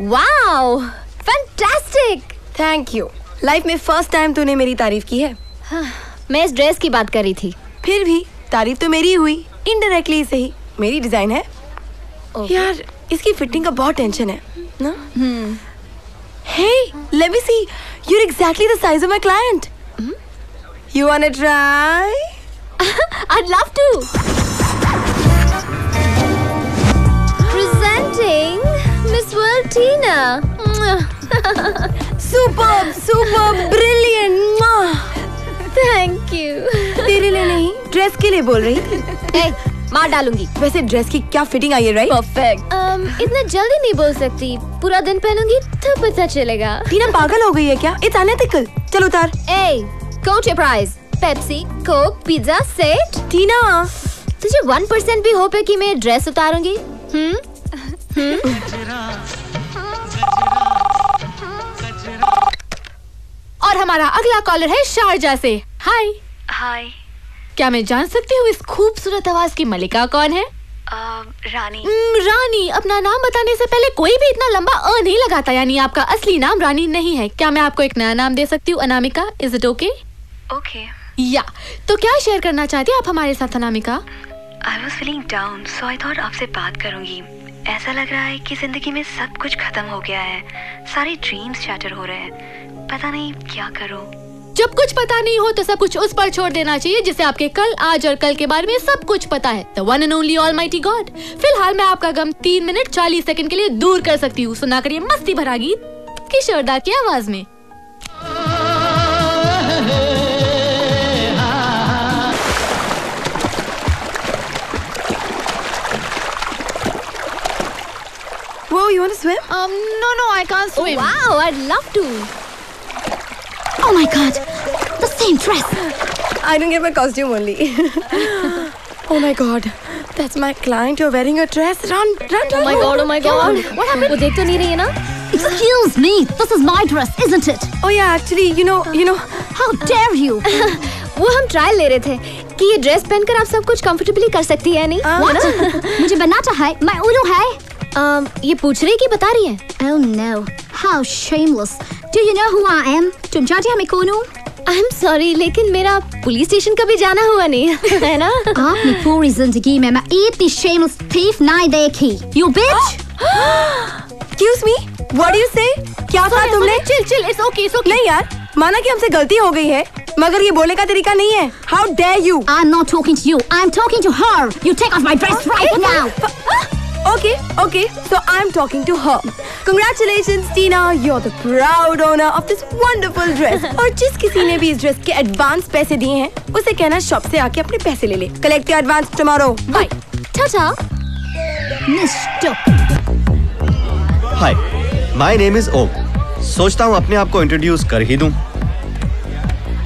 Wow fantastic thank you life में first time तूने मेरी तारीफ़ की है। मैं इस ड्रेस की बात कर रही थी। फिर भी तारीफ़ तो मेरी हुई। इनडायरेक्टली सही मेरी डिज़ाइन है। okay. यार इसकी फिटिंग का बहुत टेंशन है ना? Hey let me see you are exactly the size of my client you want to try I'd love to. Super super brilliant Thank you. तेरे लिए नहीं ड्रेस के लिए बोल रही थी। Hey, मार डालूँगी। वैसे ड्रेस की क्या फिटिंग आई है राइट परफेक्ट um, इतना जल्दी नहीं बोल सकती। पूरा दिन पहनूँगी तो पता चलेगा। टीना पागल हो गई है क्या? इट्स अनएथिकल चल उतार। A coach price Pepsi Coke pizza set Tina. तुझे वन परसेंट भी होप है कि मैं ड्रेस उतारूँगी। हम्म हमारा अगला कॉलर है शारजा से। हाय हाय क्या मैं जान सकती हूँ इस खूबसूरत आवाज़ की मलिका कौन है? रानी। हम्म, रानी अपना नाम बताने से पहले कोई भी इतना लंबा अ नहीं लगाता यानी आपका असली नाम रानी नहीं है। क्या मैं आपको एक नया नाम दे सकती हूँ Anamika? Is it okay okay या तो क्या शेयर करना चाहती हैं आप हमारे साथ Anamika? I was feeling down so I thought आपसे बात करूँगी। ऐसा लग रहा है कि ज़िंदगी में सब कुछ खत्म हो गया है। सारे ड्रीम्स शैटर हो रहे हैं। पता नहीं क्या करो। जब कुछ पता नहीं हो तो सब कुछ उस पर छोड़ देना चाहिए, जिसे आपके कल, आज और कल के बारे में सब कुछ पता है। The one and only almighty God फ़िलहाल मैं आपका गम तीन मिनट चालीस सेकंड के लिए दूर कर सकती हूँ। सुना करिए मस्ती भरा गीत किशोरदा की आवाज़ में। I can't swim. wow I'd love to Oh my god, the same dress. I don't get my costume only. oh my god, that's my client. You're wearing a dress. Run, run, oh my god oh my god what happened वो देख तो नहीं रही है ना Excuse me, this is my dress, isn't it? Oh yeah, actually, you know, you know. How dare you? वो हम trial ले रहे थे कि ये ड्रेस पहनकर आप सब कुछ कंफर्टेबली कर सकती है नहीं What? मुझे बनाता है मैं उल्लू है um, ये पूछ रही की बता रही है? Oh, no. How shameless. Do you know who I am? तुम जानती हमें कौन हूँ? I'm sorry, लेकिन मेरा पुलिस स्टेशन कभी जाना हुआ नहीं है ना? आपने पूरी ज़िंदगी में मैं देखी। You bitch excuse me What do you क्या कहा तुमने? Chill chill it's okay it's okay नहीं यार माना कि हमसे गलती हो गई है मगर ये बोलने का तरीका नहीं है। How dare you I am not talking to you I am talking to her you take off my dress Okay, okay. So I'm talking to her. Congratulations, Tina. You're the proud owner of this wonderful dress. और जिस किसी ने भी इस dress के advance पैसे दिए हैं, उसे कहना शॉप से आके अपने पैसे ले ले. Collect your advance tomorrow. Bye. Tata Mister. Hi my name is Om सोचता हूँ अपने आप को इंट्रोड्यूस कर ही दूँ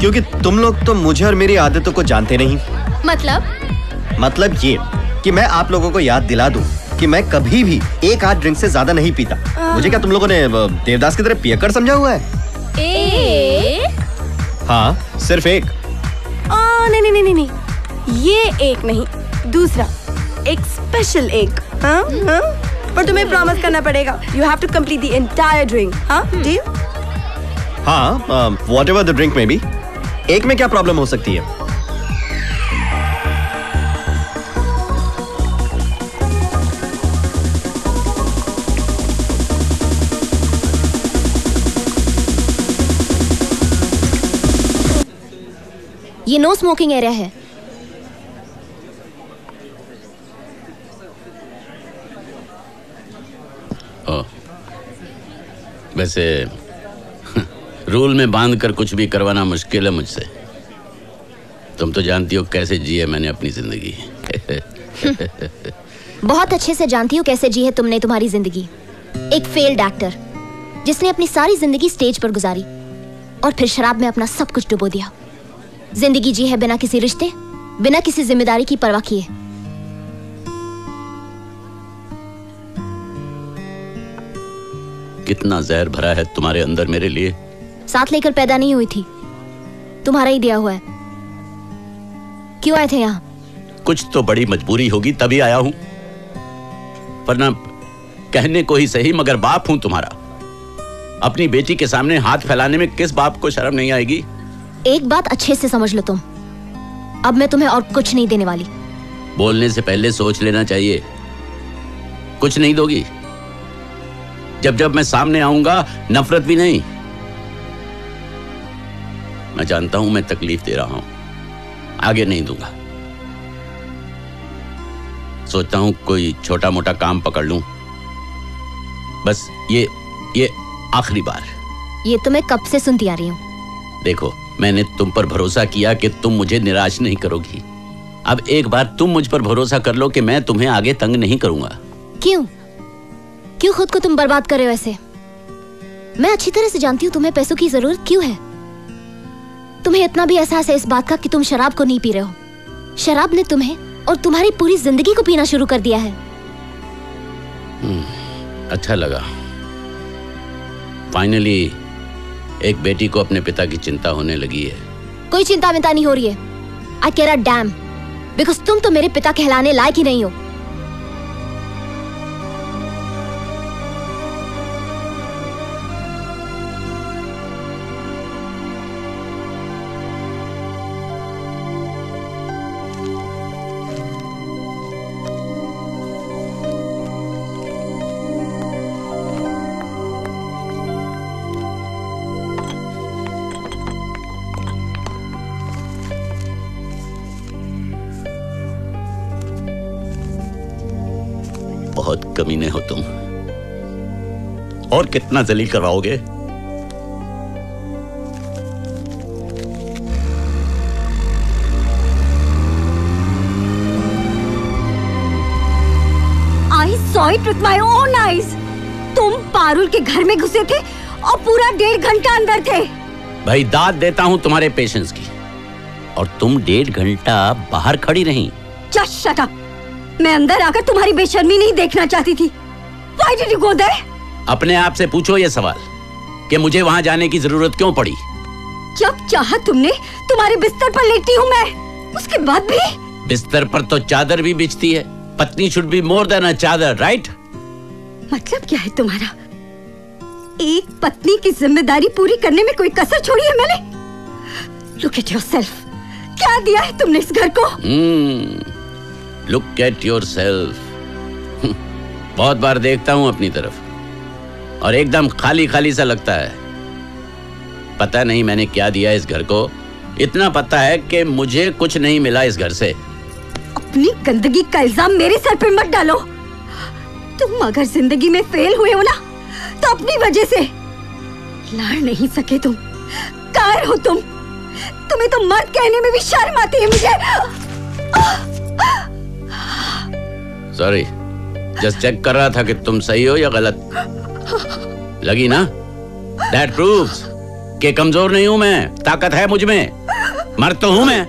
क्योंकि तुम लोग तो मुझे और मेरी आदतों को जानते नहीं मतलब मतलब ये कि मैं आप लोगों को याद दिला दूँ कि मैं कभी भी एक आध ड्रिंक से ज़्यादा नहीं पीता। मुझे क्या तुम लोगों ने देवदास की तरह पियकर समझा हुआ है? ए हाँ सिर्फ़ एक। आ, नहीं नहीं नहीं नहीं ये एक नहीं दूसरा। एक स्पेशल एक हाँ हाँ। पर तुम्हें प्रॉमिस करना पड़ेगा। You have to complete the entire drink हाँ हाँ वॉट एवर द ड्रिंक में भी एक में क्या प्रॉब्लम हो सकती है? ये नो स्मोकिंग एरिया है। ओ, वैसे रूल में बाँध कर कुछ भी करवाना मुश्किल है मुझसे। तुम तो जानती हो कैसे जी है मैंने अपनी ज़िंदगी। बहुत अच्छे से जानती हो कैसे जी है तुमने तुम्हारी ज़िंदगी। एक फेल्ड एक्टर जिसने अपनी सारी ज़िंदगी स्टेज पर गुजारी और फिर शराब में अपना सब कुछ डुबो दिया। ज़िंदगी जी है बिना किसी रिश्ते बिना किसी ज़िम्मेदारी की परवाह किए। कितना जहर भरा है तुम्हारे अंदर मेरे लिए? साथ लेकर पैदा नहीं हुई थी। तुम्हारा ही दिया हुआ है। क्यों आए थे यहाँ? कुछ तो बड़ी मजबूरी होगी तभी आया हूँ। वरना कहने को ही सही मगर बाप हूँ तुम्हारा। अपनी बेटी के सामने हाथ फैलाने में किस बाप को शर्म नहीं आएगी? एक बात अच्छे से समझ लो तुम। अब मैं तुम्हें और कुछ नहीं देने वाली। बोलने से पहले सोच लेना चाहिए। कुछ नहीं दोगी। जब जब मैं सामने आऊँगा नफरत भी नहीं। मैं जानता हूँ मैं तकलीफ़ दे रहा हूँ। आगे नहीं दूँगा। सोचता हूँ कोई छोटा मोटा काम पकड़ लूँ। बस ये ये आखिरी बार। ये तो मैं कब से सुनती आ रही हूँ। देखो मैंने तुम पर भरोसा किया कि तुम मुझे निराश नहीं करोगी। अब एक बार तुम मुझ पर भरोसा कर लो कि मैं तुम्हें आगे तंग नहीं करूँगा। क्यों? क्यों खुद को तुम बर्बाद कर रहे हो ऐसे? मैं अच्छी तरह से जानती हूँ तुम्हें पैसों की ज़रूरत क्यों है। तुम्हें इतना भी एहसास है इस बात का कि तुम शराब को नहीं पी रहे हो। शराब ने तुम्हें और तुम्हारी पूरी ज़िंदगी को पीना शुरू कर दिया है। अच्छा लगा। फाइनली एक बेटी को अपने पिता की चिंता होने लगी है। कोई चिंता विंता नहीं हो रही है। आई केयर डैम बिकॉज़ तुम तो मेरे पिता कहलाने लायक ही नहीं हो। कमीने हो तुम। और कितना जलील करवाओगे? I saw it with my own eyes. तुम पारुल के घर में घुसे थे और पूरा डेढ़ घंटा अंदर थे। भाई दाद देता हूँ तुम्हारे पेशेंस की। और तुम डेढ़ घंटा बाहर खड़ी रही। जस्ट शट अप मैं अंदर आकर तुम्हारी बेशर्मी नहीं देखना चाहती थी। Why did you go there अपने आप से पूछो ये सवाल कि मुझे वहाँ जाने की ज़रूरत क्यों पड़ी? जब चाहा तुमने तुम्हारे बिस्तर पर लेटी हूँ मैं उसके बाद भी? बिस्तर पर तो चादर भी बिछती है पत्नी should be more than a chadar right मतलब क्या है तुम्हारा? एक पत्नी की ज़िम्मेदारी पूरी करने में कोई कसर छोड़ी है मैंने? लुक एट योरसेल्फ क्या दिया है तुमने इस घर को? लुक एट योर सेल्फ बहुत बार देखता हूँ अपनी तरफ़। और एकदम खाली खाली सा लगता है। पता नहीं मैंने क्या दिया इस घर को। इतना पता है कि मुझे कुछ नहीं मिला इस घर से। अपनी गंदगी का इल्ज़ाम मेरे सर पे मत डालो। तुम अगर ज़िंदगी में फेल हुए हो ना तो अपनी वजह से लड़ नहीं सके तुम। कार हो तुम। तुम्हें तो मर्द कहने में भी शर्म आती है मुझे। सॉरी जस्ट चेक कर रहा था कि तुम सही हो या गलत। लगी ना? दैट प्रूव्स कि कमज़ोर नहीं हूँ मैं। ताकत है मुझमें। मर तो हूँ मैं।